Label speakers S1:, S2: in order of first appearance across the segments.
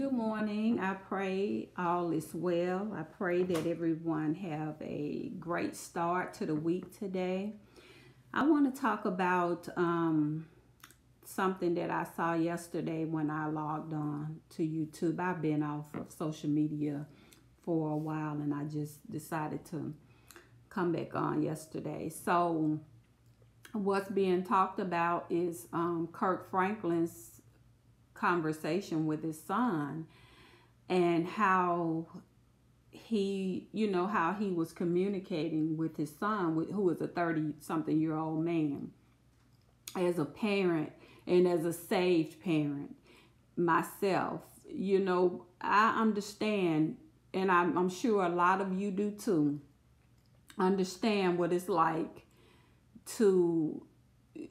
S1: Good morning. I pray all is well. I pray that everyone have a great start to the week today. I want to talk about um, something that I saw yesterday when I logged on to YouTube. I've been off of social media for a while and I just decided to come back on yesterday. So what's being talked about is um, Kirk Franklin's conversation with his son and how he you know how he was communicating with his son who was a 30 something year old man. As a parent and as a saved parent myself you know i understand and I'm, I'm sure a lot of you do too understand what it's like to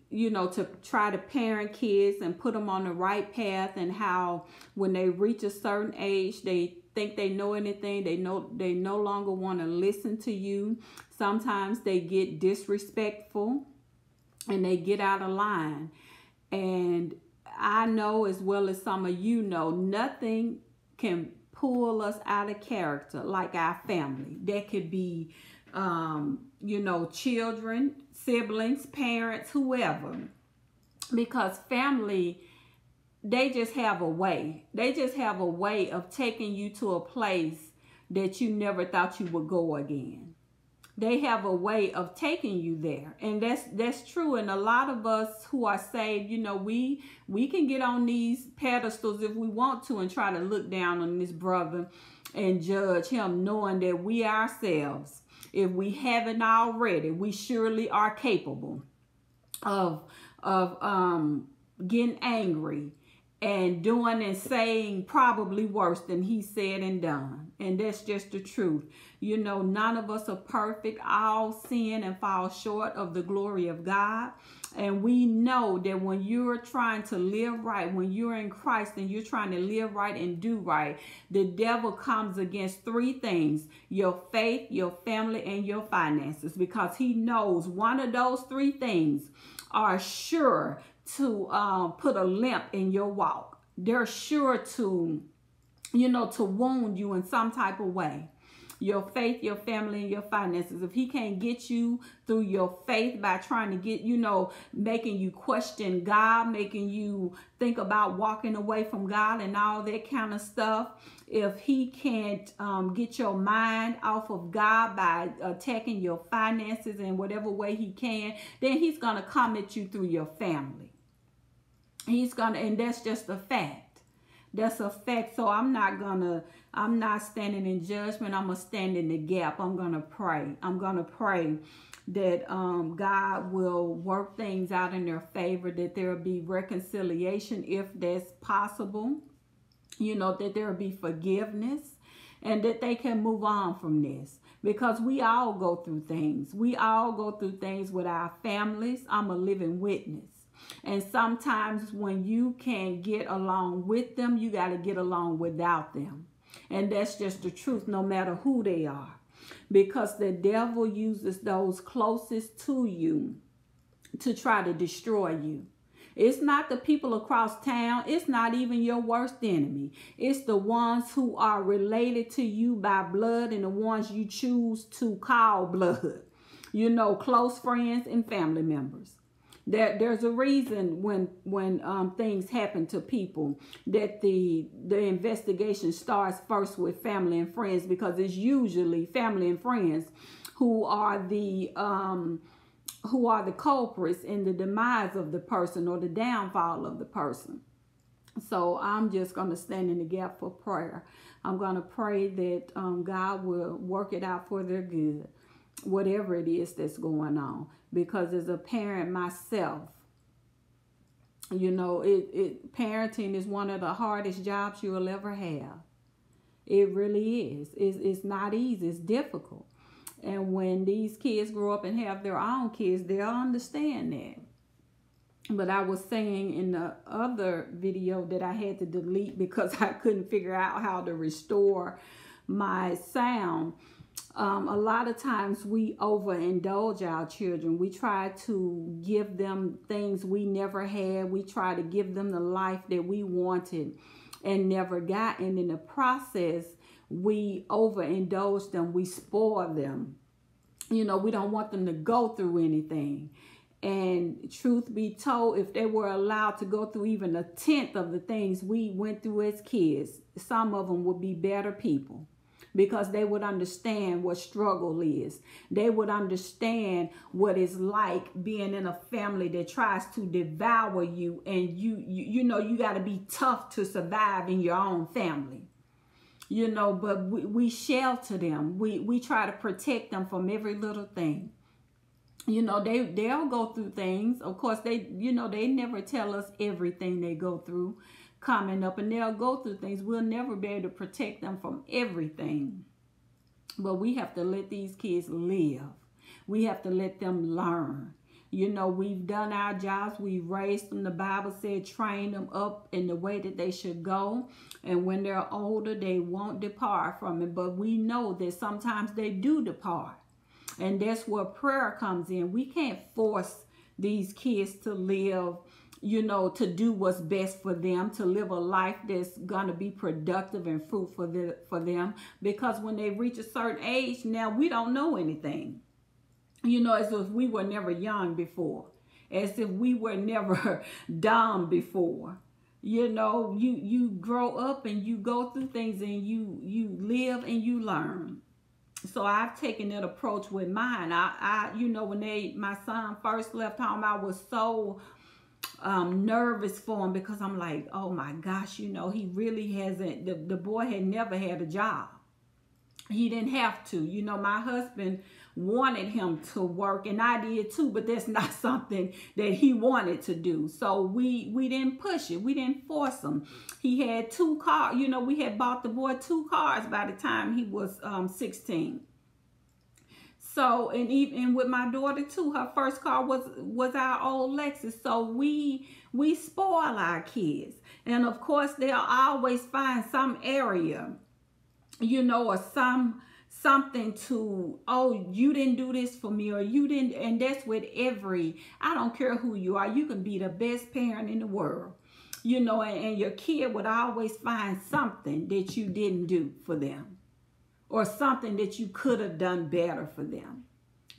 S1: you know to try to parent kids and put them on the right path and how when they reach a certain age they think they know anything they know they no longer want to listen to you. Sometimes they get disrespectful and they get out of line. And i know as well as some of you know nothing can pull us out of character like our family. That could be um, you know, children, siblings, parents, whoever. Because family, they just have a way. They just have a way of taking you to a place that you never thought you would go again. They have a way of taking you there. And that's that's true. And a lot of us who are saved, you know, we we can get on these pedestals if we want to and try to look down on this brother and judge him knowing that we ourselves if we haven't already, we surely are capable of of um, getting angry and doing and saying probably worse than he said and done. And that's just the truth. You know, none of us are perfect. All sin and fall short of the glory of God. And we know that when you're trying to live right, when you're in Christ and you're trying to live right and do right, the devil comes against three things your faith, your family, and your finances because he knows one of those three things are sure to um, put a limp in your walk. They're sure to, you know, to wound you in some type of way your faith, your family, and your finances. If he can't get you through your faith by trying to get, you know, making you question God, making you think about walking away from God and all that kind of stuff, if he can't um, get your mind off of God by attacking your finances in whatever way he can, then he's going to come at you through your family. He's to, and that's just a fact. That's a fact. So I'm not to, I'm not standing in judgment. I'm to stand in the gap. I'm to pray. I'm to pray that um, God will work things out in their favor, that there will be reconciliation if that's possible, you know, that there will be forgiveness and that they can move on from this because we all go through things. We all go through things with our families. I'm a living witness. And sometimes when you can't get along with them, you got to get along without them. And that's just the truth, no matter who they are. Because the devil uses those closest to you to try to destroy you. It's not the people across town. It's not even your worst enemy. It's the ones who are related to you by blood and the ones you choose to call blood. You know, close friends and family members. There, there's a reason when when um, things happen to people that the the investigation starts first with family and friends because it's usually family and friends who are the um, who are the culprits in the demise of the person or the downfall of the person. So I'm just going to stand in the gap for prayer. I'm going to pray that um, God will work it out for their good whatever it is that's going on. Because as a parent myself, you know, it, it parenting is one of the hardest jobs you will ever have. It really is. It's, it's not easy. It's difficult. And when these kids grow up and have their own kids, they'll understand that. But I was saying in the other video that I had to delete because I couldn't figure out how to restore my sound um, a lot of times we overindulge our children. We try to give them things we never had. We try to give them the life that we wanted and never got. And in the process, we overindulge them, we spoil them. You know, we don't want them to go through anything. And truth be told, if they were allowed to go through even a tenth of the things we went through as kids, some of them would be better people because they would understand what struggle is. They would understand what it's like being in a family that tries to devour you and you you, you know you got to be tough to survive in your own family. You know, but we, we shelter them. We we try to protect them from every little thing you know they they'll go through things of course they you know they never tell us everything they go through coming up and they'll go through things. We'll never be able to protect them from everything. But we have to let these kids live. We have to let them learn. You know we've done our jobs. We've raised them. The bible said train them up in the way that they should go. And when they're older they won't depart from it. But we know that sometimes they do depart. And that's where prayer comes in. We can't force these kids to live, you know, to do what's best for them, to live a life that's to be productive and fruitful for, the, for them. Because when they reach a certain age, now we don't know anything. You know, as if we were never young before, as if we were never dumb before you know you you grow up and you go through things and you you live and you learn so I've taken that approach with mine. I, I, you know, when they, my son first left home, I was so um, nervous for him because I'm like, oh my gosh, you know, he really hasn't, the, the boy had never had a job. He didn't have to. You know, my husband wanted him to work and I did too, but that's not something that he wanted to do. So we we didn't push it. We didn't force him. He had two cars. You know, we had bought the boy two cars by the time he was um, 16. So and even with my daughter too, her first car was was our old Lexus. So we we spoil our kids, and of course they'll always find some area, you know, or some something to oh you didn't do this for me or you didn't and that's with every i don't care who you are you can be the best parent in the world you know and, and your kid would always find something that you didn't do for them or something that you could have done better for them.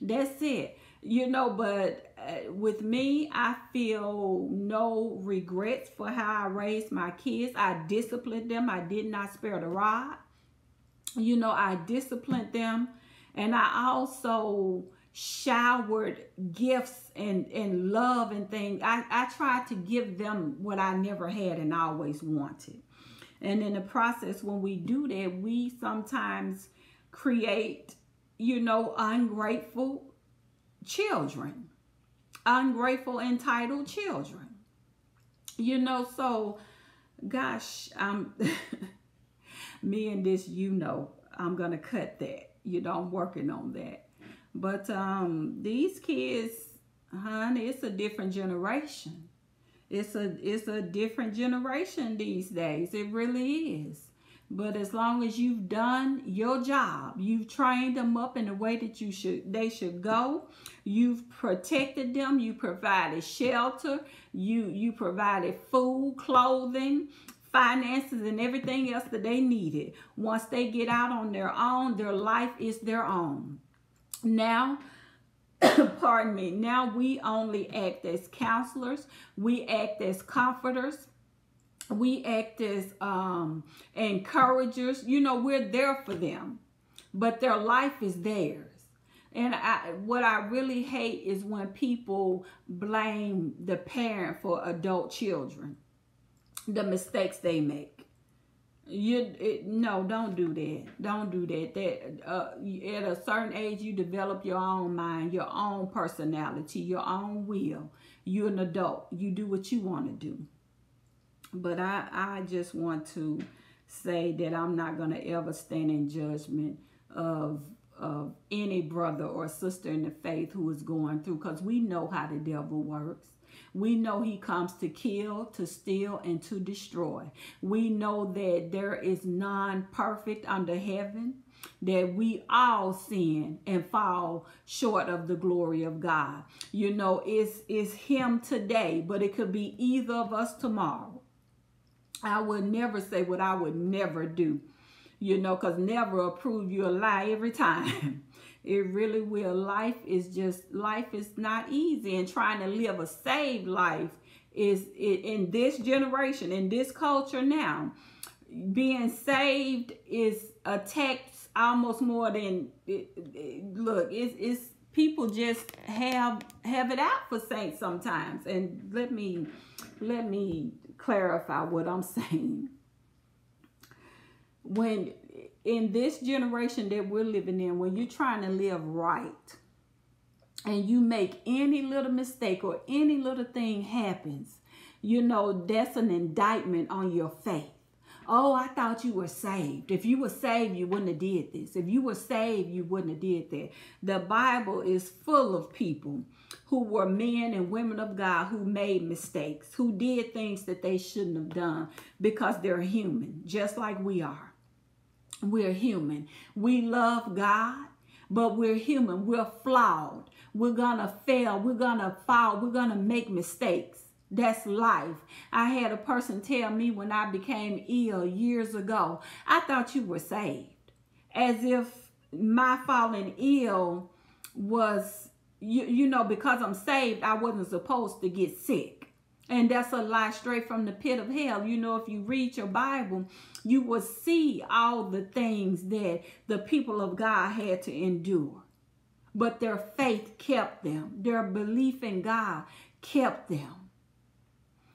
S1: That's it. You know but uh, with me i feel no regrets for how i raised my kids. I disciplined them. I did not spare the rod. You know, I disciplined them and I also showered gifts and, and love and things. I, I tried to give them what I never had and always wanted. And in the process, when we do that, we sometimes create, you know, ungrateful children, ungrateful, entitled children. You know, so gosh, um, me and this, you know, I'm going to cut that. You know, I'm working on that. But um, these kids, honey, it's a different generation. It's a it's a different generation these days. It really is. But as long as you've done your job, you've trained them up in the way that you should they should go, you've protected them, you provided shelter, you you provided food, clothing, finances and everything else that they needed. Once they get out on their own, their life is their own. Now, pardon me, now we only act as counselors. We act as comforters. We act as um, encouragers. You know, we're there for them, but their life is theirs. And I, what I really hate is when people blame the parent for adult children the mistakes they make. You it, no, don't do that. Don't do that. That uh, at a certain age, you develop your own mind, your own personality, your own will. You're an adult. You do what you want to do. But I, I just want to say that I'm not going to ever stand in judgment of of any brother or sister in the faith who is going through because we know how the devil works. We know he comes to kill, to steal, and to destroy. We know that there is none perfect under heaven, that we all sin and fall short of the glory of God. You know, it's, it's him today, but it could be either of us tomorrow. I would never say what I would never do, you know, because never approve prove you a lie every time. It really will. Life is just, life is not easy and trying to live a saved life is in this generation, in this culture now, being saved is a text almost more than, look, it's, it's people just have have it out for saints sometimes and let me let me clarify what i'm saying when in this generation that we're living in when you're trying to live right and you make any little mistake or any little thing happens you know that's an indictment on your faith Oh, I thought you were saved. If you were saved, you wouldn't have did this. If you were saved, you wouldn't have did that. The Bible is full of people who were men and women of God who made mistakes, who did things that they shouldn't have done because they're human, just like we are. We're human. We love God, but we're human. We're flawed. We're going to fail. We're going to fall. We're going to make mistakes. That's life. I had a person tell me when I became ill years ago, I thought you were saved. As if my falling ill was, you, you know, because I'm saved, I wasn't supposed to get sick. And that's a lie straight from the pit of hell. You know, if you read your Bible, you will see all the things that the people of God had to endure. But their faith kept them. Their belief in God kept them.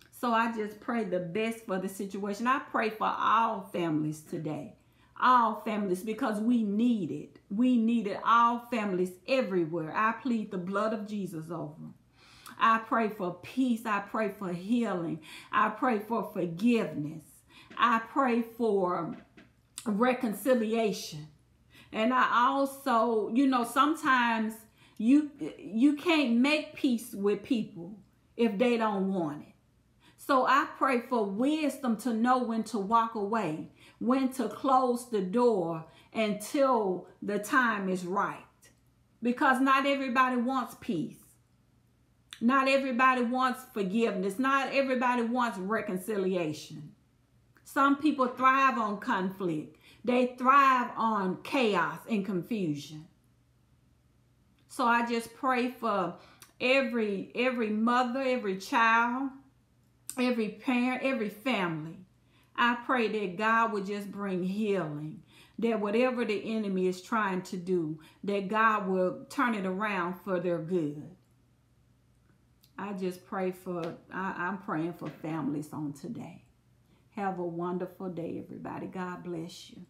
S1: So I just pray the best for the situation. I pray for all families today. All families because we need it. We need it. All families everywhere. I plead the blood of Jesus over. I pray for peace. I pray for healing. I pray for forgiveness. I pray for reconciliation. And I also, you know, sometimes you you can't make peace with people if they don't want it. So I pray for wisdom to know when to walk away, when to close the door until the time is right. Because not everybody wants peace. Not everybody wants forgiveness. Not everybody wants reconciliation. Some people thrive on conflict. They thrive on chaos and confusion. So I just pray for every every mother, every child, every parent, every family. I pray that God would just bring healing. That whatever the enemy is trying to do, that God will turn it around for their good. I just pray for, I, am praying for families on today. Have a wonderful day, everybody. God bless you.